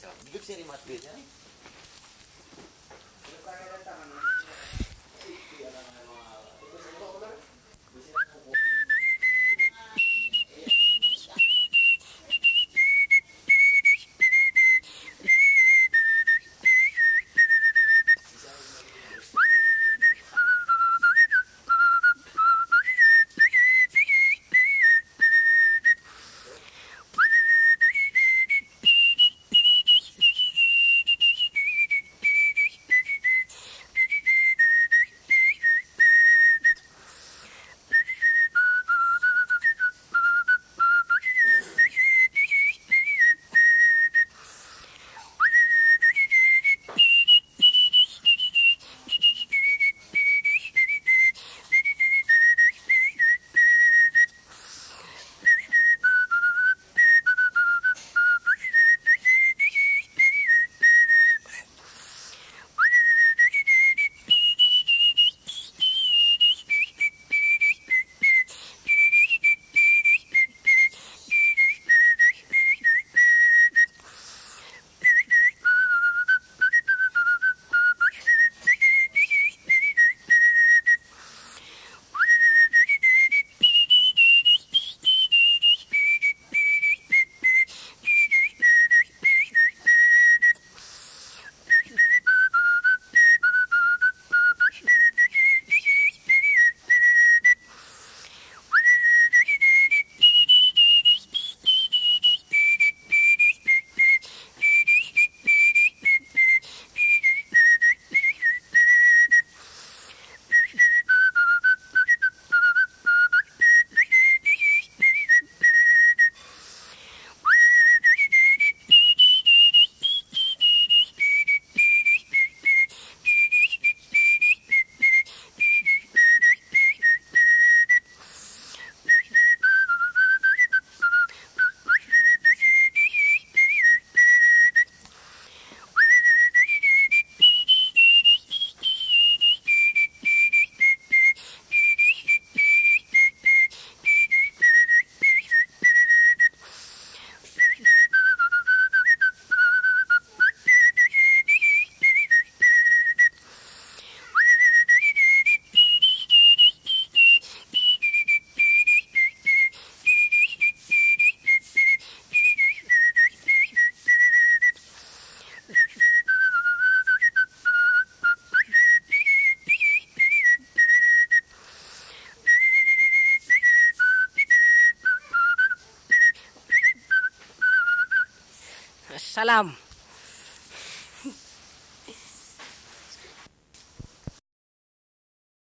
bisa. Sih lima biasanya. Salam.